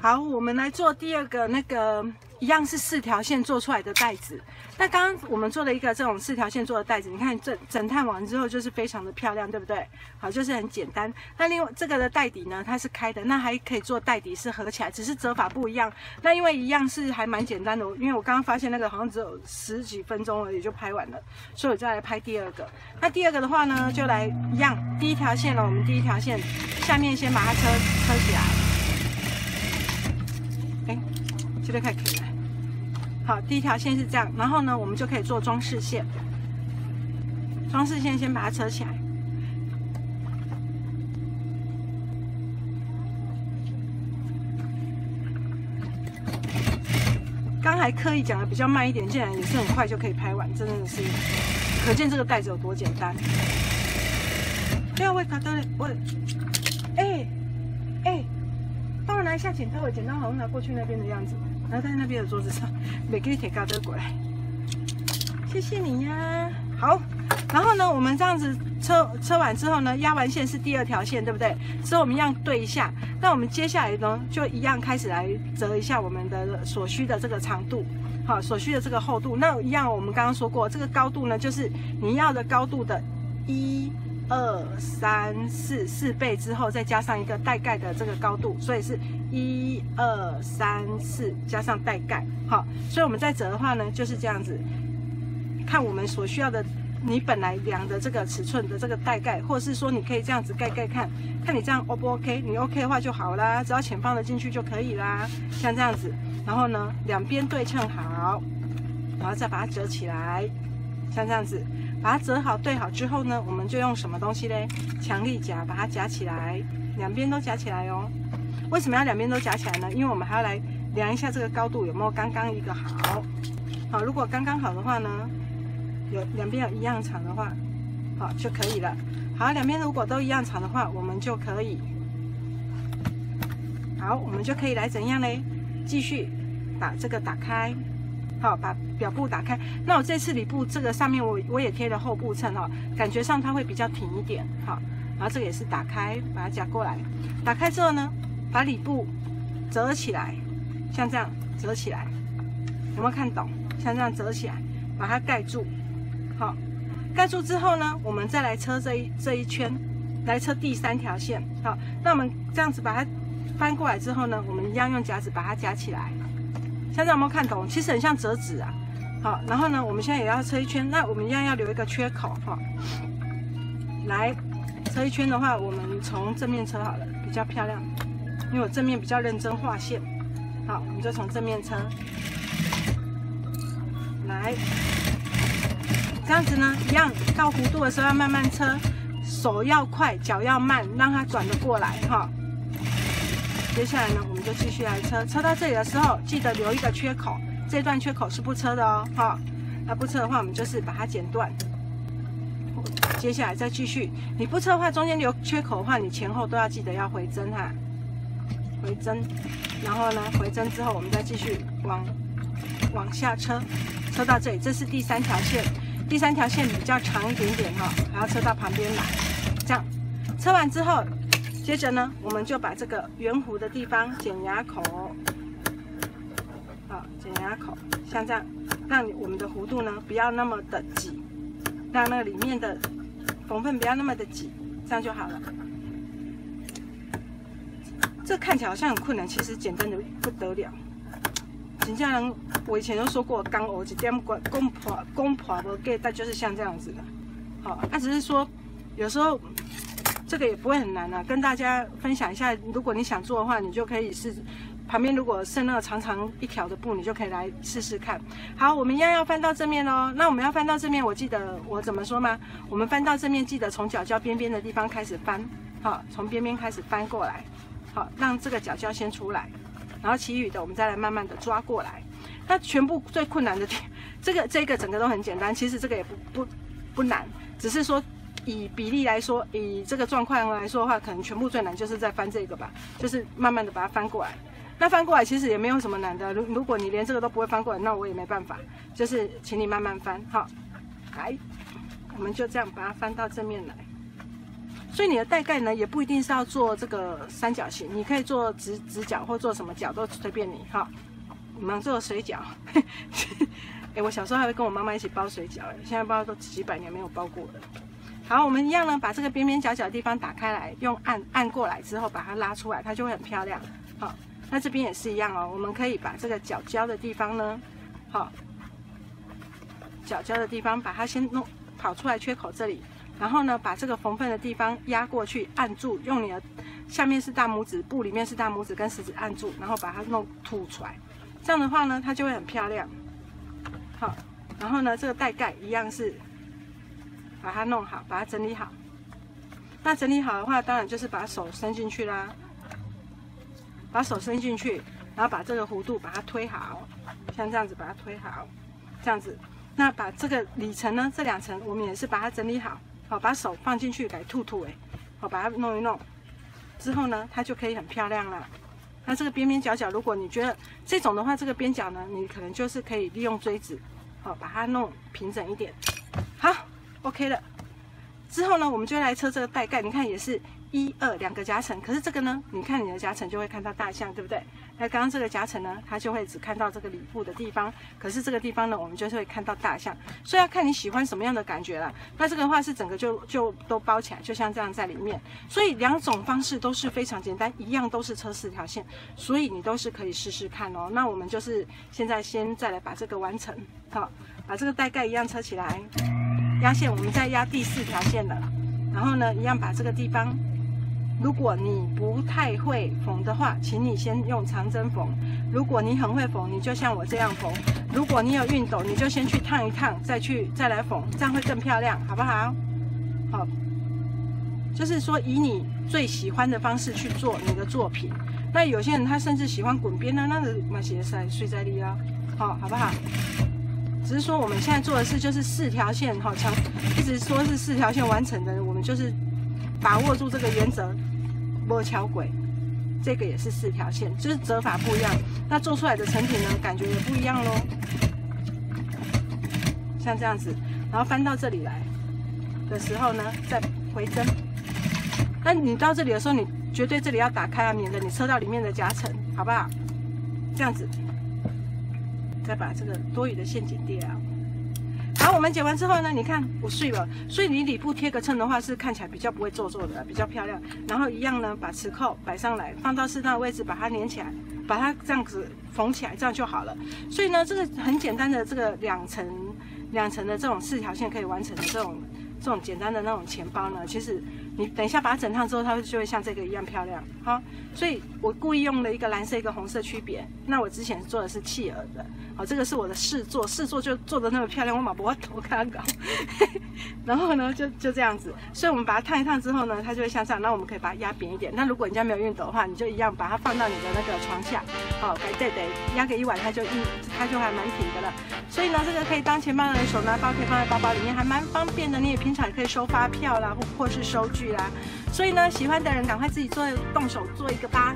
好，我们来做第二个那个，一样是四条线做出来的袋子。那刚刚我们做了一个这种四条线做的袋子，你看整整烫完之后就是非常的漂亮，对不对？好，就是很简单。那另外这个的袋底呢，它是开的，那还可以做袋底是合起来，只是折法不一样。那因为一样是还蛮简单的，因为我刚刚发现那个好像只有十几分钟而已就拍完了，所以我再来拍第二个。那第二个的话呢，就来一样，第一条线呢，我们第一条线下面先把它车车起来。哎，这边可以来。好，第一条线是这样，然后呢，我们就可以做装饰线。装饰线先把它扯起来。刚还刻意讲的比较慢一点，竟然也是很快就可以拍完，真的是可见这个袋子有多简单。不要喂卡多嘞，喂。拿一下剪刀，我剪刀好像拿过去那边的样子，然后在那边的桌子上，每个铁疙瘩过来。谢谢你呀。好，然后呢，我们这样子车车完之后呢，压完线是第二条线，对不对？所以我们一样对一下。那我们接下来呢，就一样开始来折一下我们的所需的这个长度，好，所需的这个厚度。那一样，我们刚刚说过，这个高度呢，就是你要的高度的一。二三四四倍之后，再加上一个带盖的这个高度，所以是一二三四加上带盖。好，所以我们再折的话呢，就是这样子，看我们所需要的，你本来量的这个尺寸的这个带盖，或者是说你可以这样子盖盖看，看你这样 O 不 OK？你 OK 的话就好啦，只要钱放得进去就可以啦。像这样子，然后呢，两边对称好，然后再把它折起来，像这样子。把它折好对好之后呢，我们就用什么东西嘞？强力夹把它夹起来，两边都夹起来哦。为什么要两边都夹起来呢？因为我们还要来量一下这个高度有没有刚刚一个好。好，如果刚刚好的话呢，有两边有一样长的话，好就可以了。好，两边如果都一样长的话，我们就可以。好，我们就可以来怎样嘞？继续把这个打开。好，把表布打开。那我这次里布这个上面我我也贴了厚布衬哈，感觉上它会比较挺一点。好，然后这个也是打开，把它夹过来。打开之后呢，把里布折起来，像这样折起来，有没有看懂？像这样折起来，把它盖住。好，盖住之后呢，我们再来车这一这一圈，来车第三条线。好，那我们这样子把它翻过来之后呢，我们一样用夹子把它夹起来。现在有没有看懂？其实很像折纸啊。好，然后呢，我们现在也要车一圈，那我们一样要留一个缺口哈。来，车一圈的话，我们从正面车好了，比较漂亮，因为我正面比较认真画线。好，我们就从正面车。来，这样子呢，一样到弧度的时候要慢慢车，手要快，脚要慢，让它转得过来哈。接下来呢，我们就继续来车，车到这里的时候，记得留一个缺口，这段缺口是不车的哦，哈。那不车的话，我们就是把它剪断。接下来再继续，你不车的话，中间留缺口的话，你前后都要记得要回针哈，回针。然后呢，回针之后，我们再继续往往下车，车到这里，这是第三条线，第三条线比较长一点点哈，还要车到旁边来，这样，车完之后。接着呢，我们就把这个圆弧的地方剪牙口，好，剪牙口，像这样，让我们的弧度呢不要那么的挤，让那个里面的缝缝不要那么的挤，这样就好了。这看起来好像很困难，其实简单的不得了。真正我以前都说过，刚偶一点关攻破攻破的 get，但就是像这样子的。好，那只是说有时候。这个也不会很难啊，跟大家分享一下。如果你想做的话，你就可以试。旁边如果剩那个长长一条的布，你就可以来试试看。好，我们一样要翻到正面哦。那我们要翻到正面，我记得我怎么说吗？我们翻到正面，记得从角角边边的地方开始翻。好，从边边开始翻过来。好，让这个角角先出来，然后其余的我们再来慢慢的抓过来。那全部最困难的点，这个这个整个都很简单。其实这个也不不不难，只是说。以比例来说，以这个状况来说的话，可能全部最难就是在翻这个吧，就是慢慢的把它翻过来。那翻过来其实也没有什么难的，如如果你连这个都不会翻过来，那我也没办法，就是请你慢慢翻。好，来，我们就这样把它翻到正面来。所以你的带盖呢，也不一定是要做这个三角形，你可以做直直角或做什么角都随便你哈。你们做水饺，哎，我小时候还会跟我妈妈一起包水饺，哎，现在包都几百年没有包过了。好，我们一样呢，把这个边边角角的地方打开来，用按按过来之后把它拉出来，它就会很漂亮。好，那这边也是一样哦，我们可以把这个角胶的地方呢，好，角胶的地方把它先弄跑出来缺口这里，然后呢，把这个缝缝的地方压过去，按住，用你的下面是大拇指，布里面是大拇指跟食指按住，然后把它弄凸出来，这样的话呢，它就会很漂亮。好，然后呢，这个带盖一样是。把它弄好，把它整理好。那整理好的话，当然就是把手伸进去啦，把手伸进去，然后把这个弧度把它推好，像这样子把它推好，这样子。那把这个里层呢，这两层我们也是把它整理好，好，把手放进去给吐吐哎，好，把它弄一弄，之后呢，它就可以很漂亮了。那这个边边角角，如果你觉得这种的话，这个边角呢，你可能就是可以利用锥子，好，把它弄平整一点，好。OK 了，之后呢，我们就来测这个带盖。你看也是一二两个夹层，可是这个呢，你看你的夹层就会看到大象，对不对？那刚刚这个夹层呢，它就会只看到这个里部的地方，可是这个地方呢，我们就是会看到大象。所以要看你喜欢什么样的感觉了。那这个的话是整个就就都包起来，就像这样在里面。所以两种方式都是非常简单，一样都是车四条线，所以你都是可以试试看哦。那我们就是现在先再来把这个完成，好，把这个带盖一样车起来。压线，我们再压第四条线了，然后呢，一样把这个地方，如果你不太会缝的话，请你先用长针缝；如果你很会缝，你就像我这样缝；如果你有熨斗，你就先去烫一烫，再去再来缝，这样会更漂亮，好不好？好，就是说以你最喜欢的方式去做你的作品。那有些人他甚至喜欢滚边的，那个马鞋塞睡在里啊，好，好不好？只是说我们现在做的事就是四条线哈，强一直说是四条线完成的，我们就是把握住这个原则，摸桥轨，这个也是四条线，就是折法不一样，那做出来的成品呢，感觉也不一样喽。像这样子，然后翻到这里来的时候呢，再回针。那你到这里的时候，你绝对这里要打开啊，免得你车到里面的夹层，好不好？这样子。再把这个多余的线剪掉。好，我们剪完之后呢，你看我碎了，所以你里部贴个衬的话，是看起来比较不会皱皱的，比较漂亮。然后一样呢，把磁扣摆上来，放到适当的位置，把它粘起来，把它这样子缝起来，这样就好了。所以呢，这个很简单的这个两层两层的这种四条线可以完成的这种这种简单的那种钱包呢，其实。你等一下把它整烫之后，它就会像这个一样漂亮。好，所以我故意用了一个蓝色一个红色区别。那我之前做的是企鹅的，好，这个是我的试做，试做就做的那么漂亮，我马不会头看搞。然后呢，就就这样子。所以我们把它烫一烫之后呢，它就会像这样。那我们可以把它压扁一点。那如果你家没有熨斗的话，你就一样把它放到你的那个床下，好，对对，压个一晚，它就硬，它就还蛮挺的了。所以呢，这个可以当钱包的手拿包，可以放在包包里面，还蛮方便的。你也平常也可以收发票啦，或或是收据所以呢，喜欢的人赶快自己做，动手做一个吧。